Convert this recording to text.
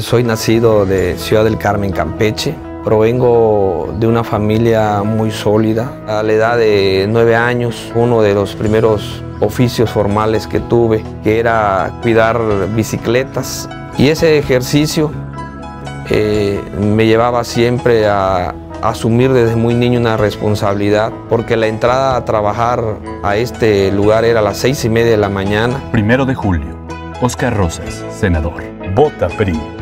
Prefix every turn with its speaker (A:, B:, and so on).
A: Soy nacido de Ciudad del Carmen, Campeche. Provengo de una familia muy sólida. A la edad de nueve años, uno de los primeros oficios formales que tuve, que era cuidar bicicletas. Y ese ejercicio eh, me llevaba siempre a asumir desde muy niño una responsabilidad, porque la entrada a trabajar a este lugar era a las seis y media de la mañana.
B: Primero de julio, Oscar Rosas, senador. Vota PRI.